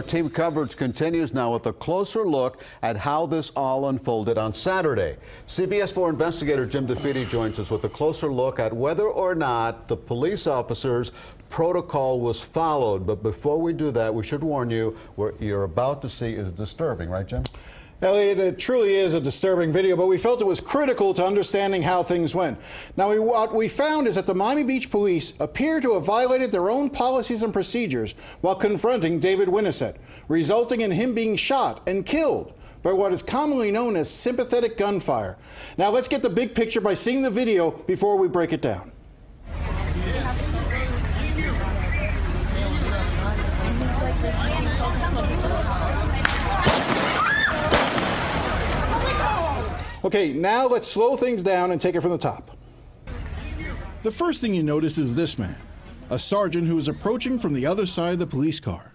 Our team coverage continues now with a closer look at how this all unfolded on Saturday. CBS 4 investigator Jim DeFede joins us with a closer look at whether or not the police officers' protocol was followed. But before we do that, we should warn you what you're about to see is disturbing, right, Jim? Elliot, it truly is a disturbing video, but we felt it was critical to understanding how things went. Now, we, what we found is that the Miami Beach police appear to have violated their own policies and procedures while confronting David Winnestett, resulting in him being shot and killed by what is commonly known as sympathetic gunfire. Now, let's get the big picture by seeing the video before we break it down. Okay, now let's slow things down and take it from the top. The first thing you notice is this man, a sergeant who is approaching from the other side of the police car.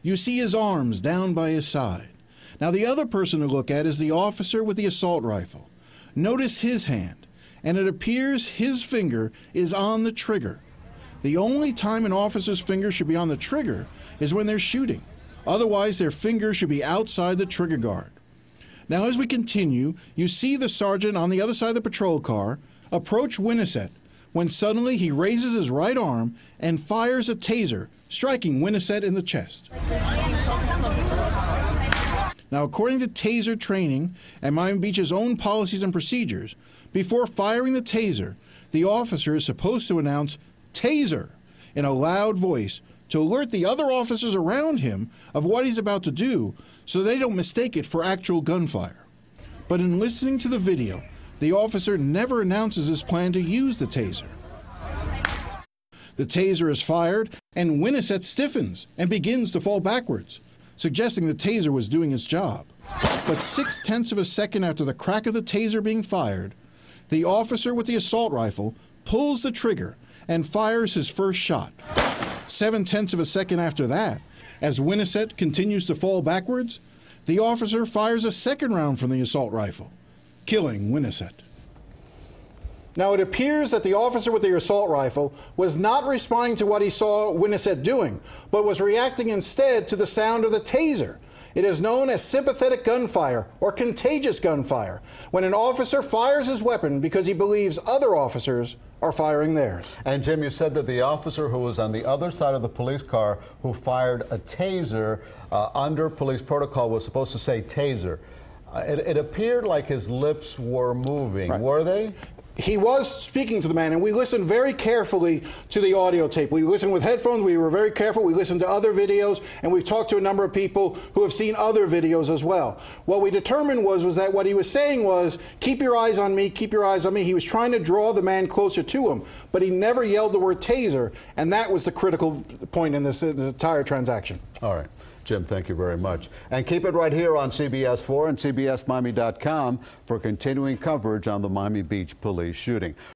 You see his arms down by his side. Now, the other person to look at is the officer with the assault rifle. Notice his hand, and it appears his finger is on the trigger. The only time an officer's finger should be on the trigger is when they're shooting. Otherwise, their finger should be outside the trigger guard. Now, as we continue, you see the sergeant on the other side of the patrol car approach Winnestett when suddenly he raises his right arm and fires a taser, striking Winnestett in the chest. Now, according to taser training and Miami Beach's own policies and procedures, before firing the taser, the officer is supposed to announce taser in a loud voice to alert the other officers around him of what he's about to do so they don't mistake it for actual gunfire. But in listening to the video, the officer never announces his plan to use the taser. The taser is fired, and Winnestett stiffens and begins to fall backwards, suggesting the taser was doing its job. But six tenths of a second after the crack of the taser being fired, the officer with the assault rifle pulls the trigger and fires his first shot. Seven tenths of a second after that, as Winnestett continues to fall backwards, the officer fires a second round from the assault rifle, killing Winnestett. Now, it appears that the officer with the assault rifle was not responding to what he saw Winnestett doing, but was reacting instead to the sound of the taser. It is known as sympathetic gunfire or contagious gunfire, when an officer fires his weapon because he believes other officers are firing theirs. And Jim, you said that the officer who was on the other side of the police car who fired a taser uh, under police protocol was supposed to say taser. Uh, it, it, appeared like his lips were moving. Right. Were they? He was speaking to the man, and we listened very carefully to the audio tape. We listened with headphones, we were very careful, we listened to other videos, and we've talked to a number of people who have seen other videos as well. What we determined was, was that what he was saying was, keep your eyes on me, keep your eyes on me. He was trying to draw the man closer to him, but he never yelled the word taser, and that was the critical point in this, this entire transaction. All right. Jim, thank you very much. And keep it right here on CBS 4 and CBSMiami.com for continuing coverage on the Miami Beach police shooting.